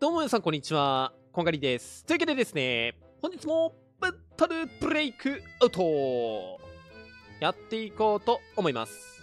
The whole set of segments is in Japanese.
どうも皆さんこんにちは、こんがりです。というわけでですね、本日もバトルブレイクアウトやっていこうと思います。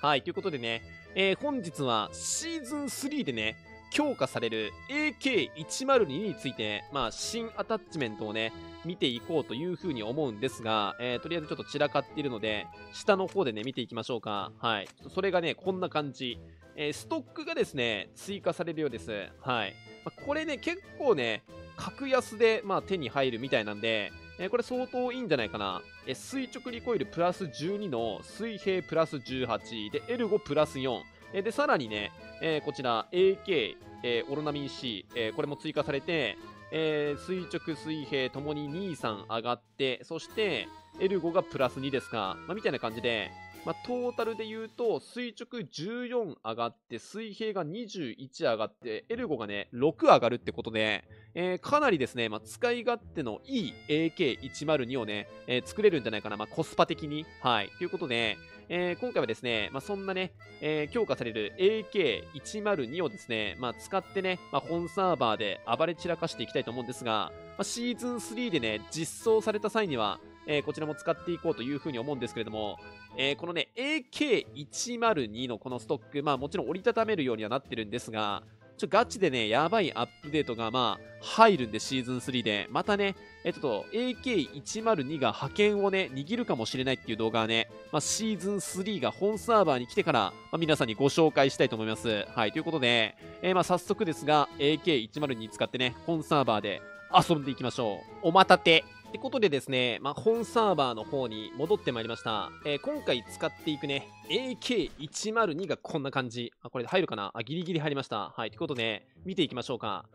はい、ということでね、えー、本日はシーズン3でね、強化される AK102 について、まあ、新アタッチメントをね、見ていこうというふうに思うんですが、えー、とりあえずちょっと散らかっているので、下の方でね、見ていきましょうか。はい。それがね、こんな感じ。えー、ストックがですね、追加されるようです。はい。まあ、これね、結構ね、格安で、まあ、手に入るみたいなんで、えー、これ相当いいんじゃないかな。えー、垂直リコイルプラス12の水平プラス18で、エルゴプラス4。えー、で、さらにね、えこちら AK、えオロナミン C、えこれも追加されて、え垂直水平ともに2、3上がって、そして、エルゴがプラス2ですか、まあ、みたいな感じで、まあ、トータルで言うと、垂直14上がって、水平が21上がって、エルゴがね、6上がるってことで、えー、かなりですね、まあ、使い勝手のいい AK102 をね、えー、作れるんじゃないかな、まあ、コスパ的に。はい。ということで、えー、今回はですね、まあ、そんなね、えー、強化される AK102 をですね、まあ、使ってね、まあ、本サーバーで暴れ散らかしていきたいと思うんですが、まあ、シーズン3でね、実装された際には、えー、こちらも使っていこうというふうに思うんですけれども、えー、このね、AK102 のこのストック、まあもちろん折りたためるようにはなってるんですが、ちょガチでね、やばいアップデートがまあ入るんで、シーズン3で。またね、えちょっと AK102 が派遣をね、握るかもしれないっていう動画はね、まあ、シーズン3が本サーバーに来てから、まあ、皆さんにご紹介したいと思います。はい、ということで、えー、まあ早速ですが、AK102 使ってね、本サーバーで遊んでいきましょう。お待たせってことでですね、まあ、本サーバーの方に戻ってまいりました。えー、今回使っていくね、AK102 がこんな感じ。あ、これ入るかな？あ、ギリギリ入りました。はい。ってことで、見ていきましょうか。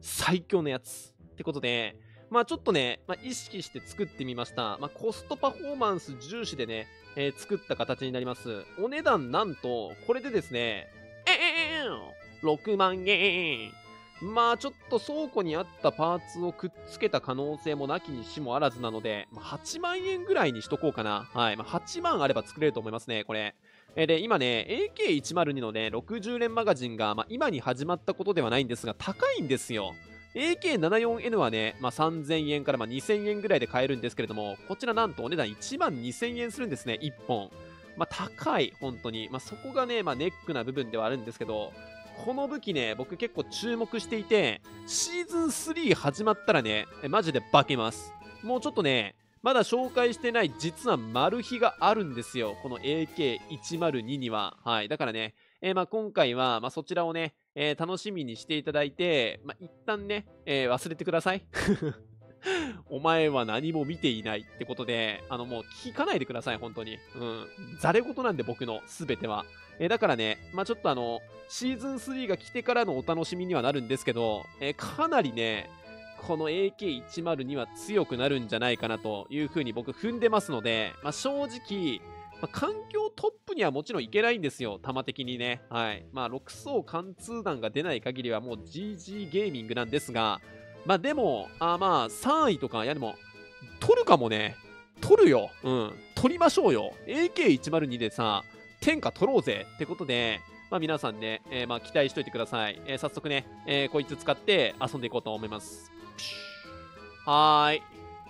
最強のやつ。ってことで、まあちょっとね、まあ、意識して作ってみました。まあ、コストパフォーマンス重視でね、えー、作った形になります。お値段なんと、これでですね、えー、6万円。まあちょっと倉庫にあったパーツをくっつけた可能性もなきにしもあらずなので、8万円ぐらいにしとこうかな。はい。まあ、8万あれば作れると思いますね、これ。えで、今ね、AK102 のね、60連マガジンが、まあ、今に始まったことではないんですが、高いんですよ。AK74N はね、まあ、3000円からま2000円ぐらいで買えるんですけれども、こちらなんとお値段1万2000円するんですね、1本。まあ、高い、本当に。まあ、そこがね、まあ、ネックな部分ではあるんですけど、この武器ね、僕結構注目していて、シーズン3始まったらね、マジで化けます。もうちょっとね、まだ紹介してない実はマル秘があるんですよ。この AK102 には。はい。だからね、えー、まあ今回は、まあそちらをね、えー、楽しみにしていただいて、まあ一旦ね、えー、忘れてください。お前は何も見ていないってことで、あのもう聞かないでください、本当に。うん。ざれ言なんで僕の全ては。え、だからね、まあちょっとあの、シーズン3が来てからのお楽しみにはなるんですけど、え、かなりね、この AK102 は強くなるんじゃないかなというふうに僕踏んでますので、まあ、正直、まあ、環境トップにはもちろんいけないんですよ、弾的にね。はい。まあ、6層貫通弾が出ない限りはもう GG ゲーミングなんですが、まあでも、あまあ3位とか、いやでも、取るかもね。取るよ。うん。取りましょうよ。AK102 でさ、天下取ろうぜってことで、まあ、皆さんね、えー、まあ期待しといてください。えー、早速ね、えー、こいつ使って遊んでいこうと思います。はーい。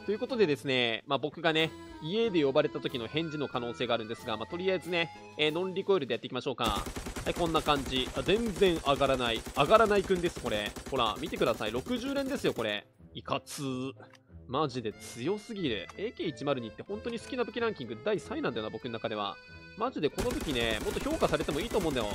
ということでですね、まあ、僕がね、家で呼ばれた時の返事の可能性があるんですが、まあ、とりあえずね、え、ノンリコイルでやっていきましょうか。はい、こんな感じ。全然上がらない。上がらないくんです、これ。ほら、見てください。60連ですよ、これ。いかつーマジで強すぎる。AK102 って本当に好きな武器ランキング第3位なんだよな、僕の中では。マジでこの武器ね、もっと評価されてもいいと思うんだよ。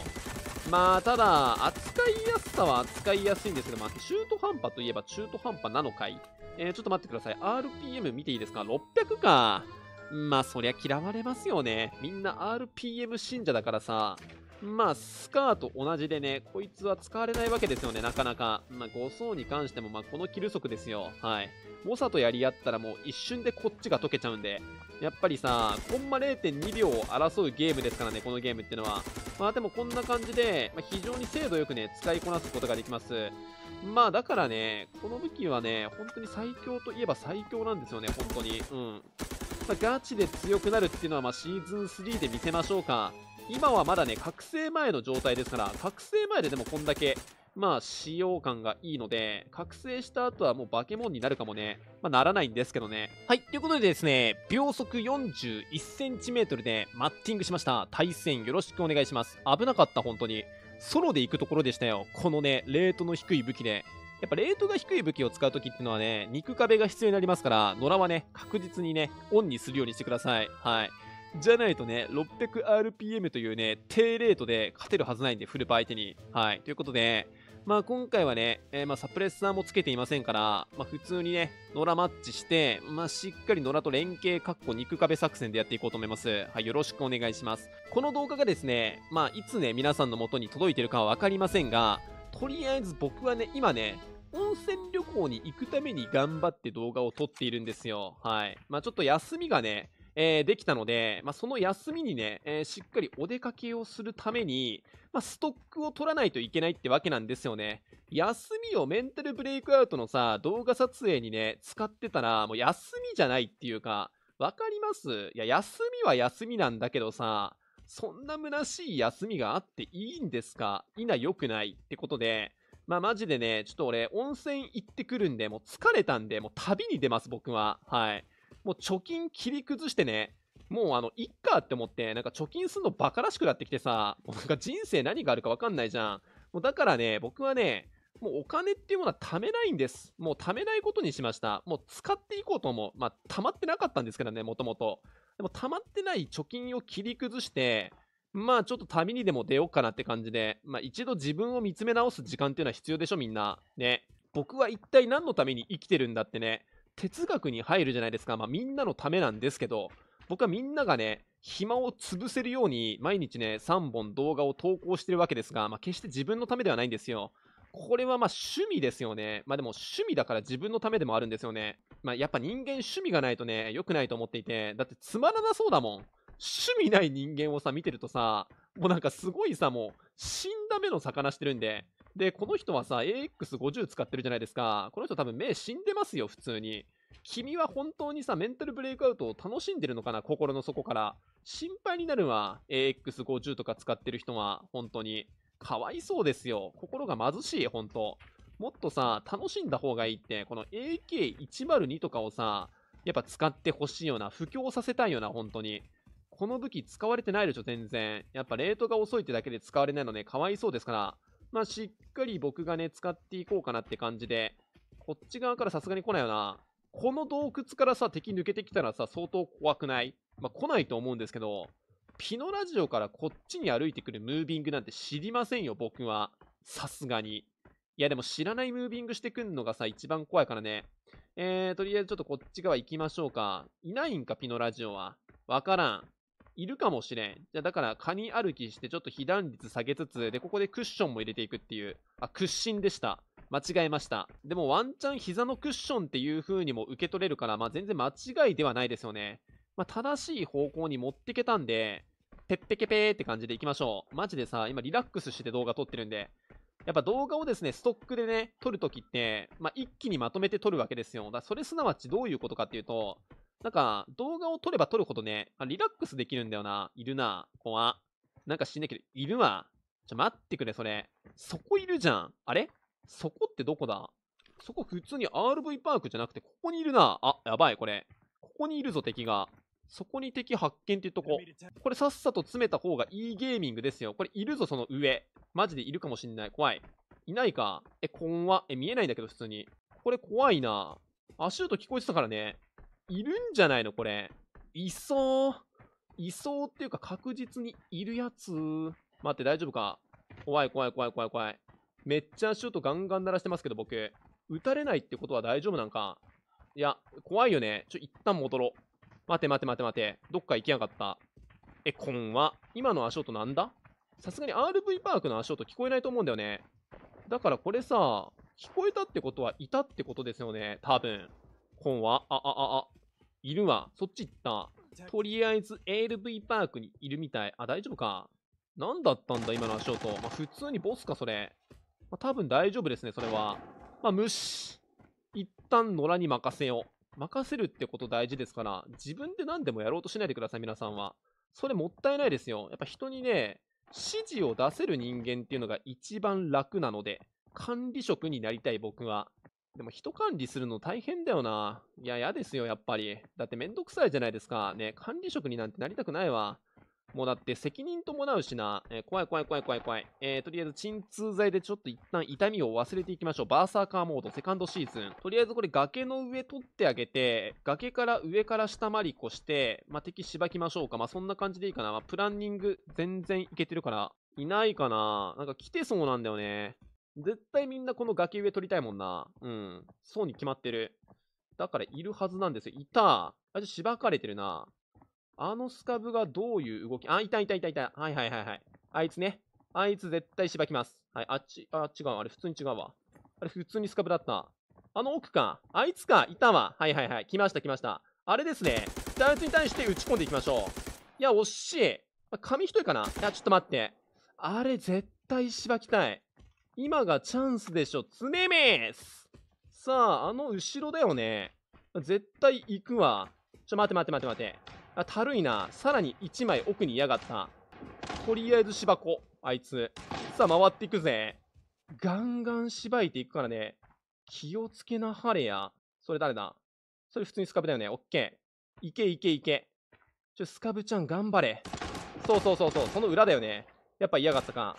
まあ、ただ、扱いやすさは扱いやすいんですけど、まあ、中途半端といえば中途半端なのかいえー、ちょっと待ってください。RPM 見ていいですか ?600 か。まあ、そりゃ嫌われますよね。みんな RPM 信者だからさ。まあ、スカーと同じでね、こいつは使われないわけですよね、なかなか。まあ、5層に関しても、まあ、このキル速ですよ。はい。猛者とやり合ったらもう一瞬でこっちが解けちゃうんで、やっぱりさ、コンマ0.2秒を争うゲームですからね、このゲームってのは。まあでもこんな感じで、まあ、非常に精度よくね、使いこなすことができます。まあだからね、この武器はね、本当に最強といえば最強なんですよね、本当に。うん。まあ、ガチで強くなるっていうのは、まあ、シーズン3で見せましょうか。今はまだね、覚醒前の状態ですから、覚醒前ででもこんだけまあ、使用感がいいので、覚醒した後はもう化け物になるかもね。まあ、ならないんですけどね。はい、ということでですね、秒速 41cm でマッティングしました。対戦よろしくお願いします。危なかった、本当に。ソロで行くところでしたよ。このね、レートの低い武器で。やっぱレートが低い武器を使うときっていうのはね、肉壁が必要になりますから、野良はね、確実にね、オンにするようにしてください。はい。じゃないとね、600rpm というね、低レートで勝てるはずないんで、フルパ相手に。はい。ということで、まあ今回はね、えー、まあサプレッサーもつけていませんから、まあ普通にね、野良マッチして、まあしっかり野良と連携かっこ肉壁作戦でやっていこうと思います。はい、よろしくお願いします。この動画がですね、まあいつね、皆さんの元に届いてるかはわかりませんが、とりあえず僕はね、今ね、温泉旅行に行くために頑張って動画を撮っているんですよ。はい。まあちょっと休みがね、えー、できたので、まあ、その休みにね、えー、しっかりお出かけをするために、まあ、ストックを取らないといけないってわけなんですよね。休みをメンタルブレイクアウトのさ、動画撮影にね、使ってたら、もう休みじゃないっていうか、わかります？いや、休みは休みなんだけどさ、そんな虚しい休みがあっていいんですか？いな良くないってことで、まあマジでね、ちょっと俺、温泉行ってくるんで、もう疲れたんで、もう旅に出ます、僕は。はい。もう貯金切り崩してね、もうあの、いっかって思って、なんか貯金すんのバカらしくなってきてさ、もうなんか人生何があるかわかんないじゃん。もうだからね、僕はね、もうお金っていうものは貯めないんです。もう貯めないことにしました。もう使っていこうと思う。まあ、溜まってなかったんですけどね、もともと。でも溜まってない貯金を切り崩して、まあちょっと旅にでも出ようかなって感じで、まあ一度自分を見つめ直す時間っていうのは必要でしょ、みんな。ね。僕は一体何のために生きてるんだってね。哲学に入るじゃないですか。まあみんなのためなんですけど、僕はみんながね、暇を潰せるように毎日ね、3本動画を投稿してるわけですが、まあ決して自分のためではないんですよ。これはまあ趣味ですよね。まあでも趣味だから自分のためでもあるんですよね。まあやっぱ人間趣味がないとね、良くないと思っていて、だってつまらなそうだもん。趣味ない人間をさ、見てるとさ、もうなんかすごいさ、もう死んだ目の魚してるんで、で、この人はさ、AX50 使ってるじゃないですか。この人多分目死んでますよ、普通に。君は本当にさ、メンタルブレイクアウトを楽しんでるのかな、心の底から。心配になるわ、AX50 とか使ってる人は、本当に。かわいそうですよ。心が貧しい、本当もっとさ、楽しんだ方がいいって、この AK102 とかをさ、やっぱ使ってほしいような、布教させたいよな、本当に。この武器使われてないでしょ、全然。やっぱレートが遅いってだけで使われないのね、かわいそうですから。まあ、しっかり僕がね、使っていこうかなって感じで。こっち側からさすがに来ないよな。この洞窟からさ、敵抜けてきたらさ、相当怖くない？まあ、来ないと思うんですけど、ピノラジオからこっちに歩いてくるムービングなんて知りませんよ、僕は。さすがに。いや、でも知らないムービングしてくんのがさ、一番怖いからね。えー、とりあえずちょっとこっち側行きましょうか。いないんか、ピノラジオは。わからん。いるかもしれん。じゃだから、カニ歩きしてちょっと被弾率下げつつ、で、ここでクッションも入れていくっていう。あ、屈伸でした。間違えました。でもワンチャン膝のクッションっていう風にも受け取れるから、まあ全然間違いではないですよね。まあ正しい方向に持ってけたんで、ペッペケペーって感じでいきましょう。マジでさ、今リラックスして動画撮ってるんで、やっぱ動画をですね、ストックでね、撮るときって、まあ、一気にまとめて撮るわけですよ。だそれすなわちどういうことかっていうと、なんか、動画を撮れば撮るほどね、リラックスできるんだよな。いるな、子は。なんか知んないけど、いるわ。ちょ、待ってくれ、それ。そこいるじゃん。あれ？そこってどこだ？そこ普通に RV パークじゃなくて、ここにいるな。あ、やばい、これ。ここにいるぞ、敵が。そこに敵発見っていうとこ。これさっさと詰めた方がいいゲーミングですよ。これいるぞ、その上。マジでいるかもしんない。怖い。いないか。え、こんわ。え、見えないんだけど、普通に。これ怖いな。足音聞こえてたからね。いるんじゃないの？これ。いそう。いそうっていうか確実にいるやつ。待って大丈夫か？怖い怖い怖い怖い怖い。めっちゃ足音ガンガン鳴らしてますけど僕。撃たれないってことは大丈夫なんか？いや、怖いよね。ちょ、一旦戻ろう。待て待て待て待て。どっか行きやがった。え、こんは？今の足音なんだ？さすがに RV パークの足音聞こえないと思うんだよね。だからこれさ、聞こえたってことはいたってことですよね。多分。本は、あ、あ、あ、あ、いるわ。そっち行った。とりあえず ALV パークにいるみたい。あ、大丈夫か？何だったんだ、今の足音。まあ、普通にボスか、それ。まあ、多分大丈夫ですね、それは。まあ、無視。一旦野良に任せよう。任せるってこと大事ですから、自分で何でもやろうとしないでください、皆さんは。それもったいないですよ。やっぱ人にね、指示を出せる人間っていうのが一番楽なので、管理職になりたい僕は。でも人管理するの大変だよな。いや、嫌ですよ、やっぱり。だってめんどくさいじゃないですか。ね、管理職になんてなりたくないわ。もうだって責任伴うしな。えー、怖い怖い怖い怖い怖い。えー、とりあえず鎮痛剤でちょっと一旦痛みを忘れていきましょう。バーサーカーモードセカンドシーズン。とりあえずこれ崖の上取ってあげて、崖から上から下回り越して、まあ、敵しばきましょうか。まあ、そんな感じでいいかな。まあ、プランニング全然いけてるから。いないかななんか来てそうなんだよね。絶対みんなこの崖上取りたいもんな。うん。そうに決まってる。だからいるはずなんですよ。いた。あ、じゃしばかれてるな。あのスカブがどういう動き、あ、いたいたいたいた。はいはいはいはい。あいつね。あいつ絶対しばきます。はい、あっち、あ、違う。あれ普通に違うわ。あれ普通にスカブだった。あの奥か。あいつか。いたわ。はいはいはい。来ました来ました。あれですね。あいつに対して打ち込んでいきましょう。いや、惜しい。紙一重かないや、ちょっと待って。あれ絶対しばきたい。今がチャンスでしょ。ツネメスさあ、あの後ろだよね。絶対行くわ。ちょ、待って待って待って待って。あ、たるいな。さらに1枚奥に嫌がった。とりあえず芝子。あいつ。さあ、回っていくぜ。ガンガンしばいていくからね。気をつけなはれや。それ誰だ？それ普通にスカブだよね。オッケー。いけいけいけ。ちょ、スカブちゃん頑張れ。そうそうそうそう。その裏だよね。やっぱ嫌がったか。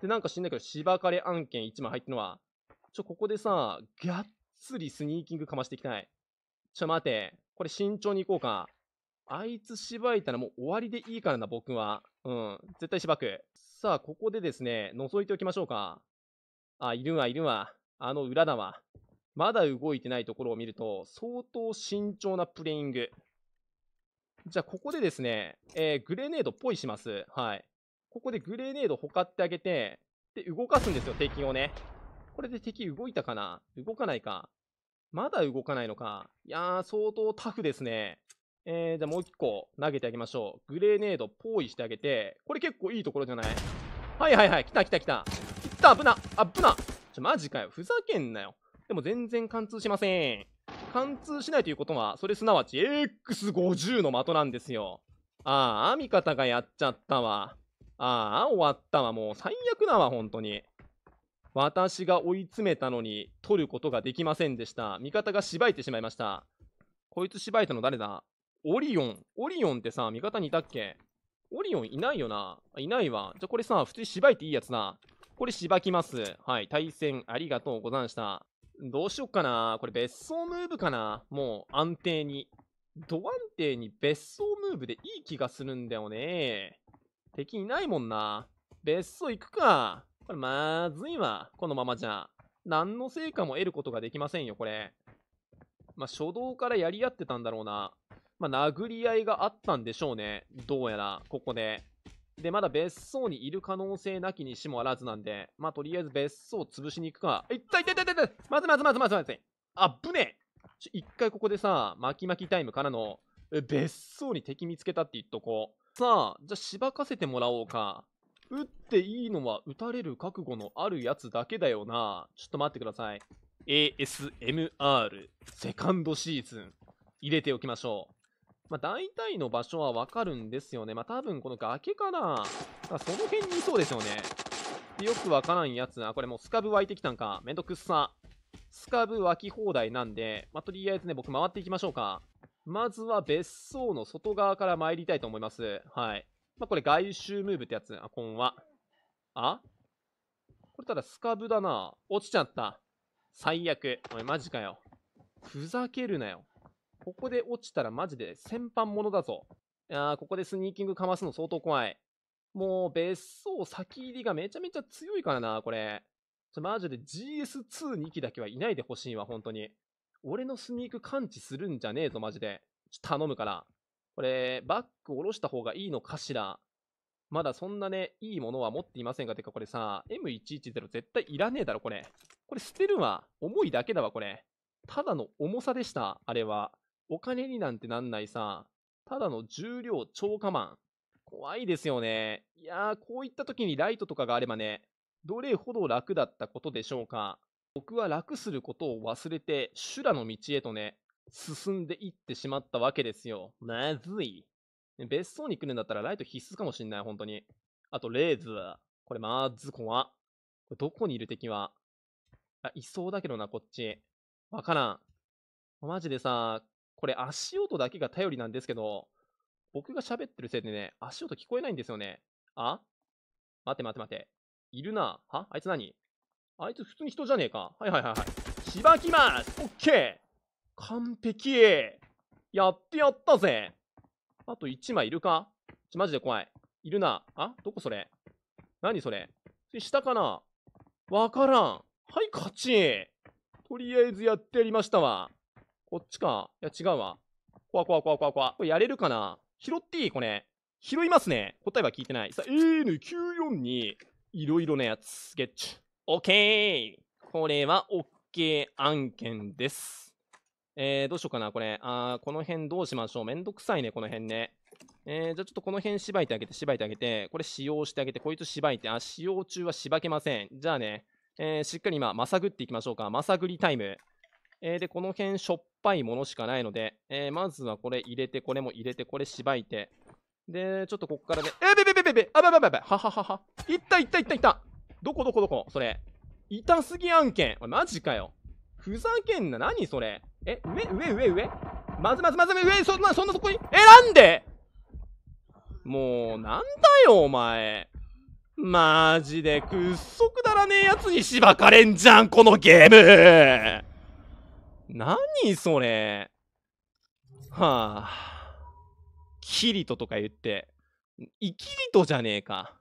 で、なんか知んないけど、芝刈れ案件1枚入ってのは。ちょ、ここでさ、がっつりスニーキングかましていきたい。ちょ、待て。これ慎重に行こうか。あいつしばいたらもう終わりでいいからな、僕は。うん。絶対しばく。さあ、ここでですね、覗いておきましょうか。あ、いるわ、いるわ。あの裏だわ。まだ動いてないところを見ると、相当慎重なプレイング。じゃあ、ここでですね、えー、グレネードっぽいします。はい。ここでグレネードほかってあげて、で、動かすんですよ、敵をね。これで敵動いたかな？動かないか。まだ動かないのか。いやー、相当タフですね。えー、じゃあもう一個投げてあげましょう。グレネードポイしてあげて、これ結構いいところじゃない？はいはいはい、来た来た来た。来た、危な、危な。ちょ、マジかよ。ふざけんなよ。でも全然貫通しません。貫通しないということは、それすなわち X50 の的なんですよ。ああ、味方がやっちゃったわ。ああ、終わったわ。もう最悪だわ、本当に。私が追い詰めたのに取ることができませんでした。味方がしばいてしまいました。こいつしばいたの誰だ？オリオン。オリオンってさ、味方にいたっけ？オリオンいないよな。いないわ。じゃ、これさ、普通にしばいていいやつな。これしばきます。はい。対戦ありがとうございました。どうしよっかな。これ別荘ムーブかな。もう安定に。ド安定に別荘ムーブでいい気がするんだよね。敵いないもんな。別荘行くか。これまずいわ。このままじゃ。何の成果も得ることができませんよ、これ。まあ、初動からやり合ってたんだろうな。まあ、殴り合いがあったんでしょうね。どうやら、ここで。で、まだ別荘にいる可能性なきにしもあらずなんで、まあ、とりあえず別荘潰しに行くか。いったいったいったいったまずまずまずまずまずあっぶねちょ、一回ここでさ、巻き巻きタイムからの、別荘に敵見つけたって言っとこう。さあ、じゃあ、しばかせてもらおうか。撃っていいのは撃たれる覚悟のあるやつだけだよな。ちょっと待ってください。ASMR セカンドシーズン入れておきましょう。まあ、大体の場所はわかるんですよね。まあ、多分この崖かな。まあ、その辺にいそうですよね。よくわからんやつ。あ、これもうスカブ湧いてきたんか。めんどくっさ。スカブ湧き放題なんで、まあ、とりあえずね、僕回っていきましょうか。まずは別荘の外側から参りたいと思います。はい。まあ、これ外周ムーブってやつ。あ、こんは。あ？これただスカブだな。落ちちゃった。最悪。おい、マジかよ。ふざけるなよ。ここで落ちたらマジで先般ものだぞ。いやー、ここでスニーキングかますの相当怖い。もう、別荘先入りがめちゃめちゃ強いからな、これ。ちょ、マジで GS22 機だけはいないでほしいわ、本当に。俺のスニーク感知するんじゃねえぞ、マジで。頼むから。これ、バック下ろした方がいいのかしら。まだそんなね、いいものは持っていませんが、てかこれさ、M110 絶対いらねえだろ、これ。これ捨てるわ。重いだけだわ、これ。ただの重さでした、あれは。お金になんてなんないさ、ただの重量超過満。怖いですよね。いやー、こういった時にライトとかがあればね、どれほど楽だったことでしょうか。僕は楽することを忘れて、修羅の道へとね、進んでいってしまったわけですよ。まずい。別荘に来るんだったらライト必須かもしんない、本当に。あと、レーズ。これまず怖これどこにいる敵は？あ、いそうだけどな、こっち。わからん。マジでさ、これ足音だけが頼りなんですけど、僕が喋ってるせいでね、足音聞こえないんですよね。あ？待て待て待て。いるな。は？あいつ何？あいつ普通に人じゃねえか。はいはいはいはい。しばきますオッケー完璧やってやったぜあと1枚いるか？ちマジで怖い。いるな。あ？どこそれ？何それ？下かな？わからん。はい、勝ちとりあえずやってやりましたわ。こっちか？いや、違うわ。怖怖怖怖怖。これやれるかな？拾っていい？これ。拾いますね。答えは聞いてない。さあ、AN942。いろいろなやつ。ゲッチュ。オッケーこれは OK 案件です。えー、どうしようかな、これ。あー、この辺どうしましょう。めんどくさいね、この辺ね。えー、じゃあちょっとこの辺しばいてあげて、しばいてあげて、これ使用してあげて、こいつしばいて、あ、使用中はしばけません。じゃあね、えー、しっかり今、まさぐっていきましょうか。まさぐりタイム。えー、で、この辺しょっぱいものしかないので、えー、まずはこれ入れて、これも入れて、これしばいて。で、ちょっとこっからね、えー、べべべべべ、あばばばば、はははは。いったいったいったいった。どこどこどこそれ。痛すぎ案件。おい、マジかよ。ふざけんな。何それ。え、上上上上？まずまずまず上、そんな、そんなそこに？え、なんで？もう、なんだよ、お前。マジでくっそくだらねえやつにしばかれんじゃん、このゲーム何それはあ。キリトとか言って、イキリトじゃねえか。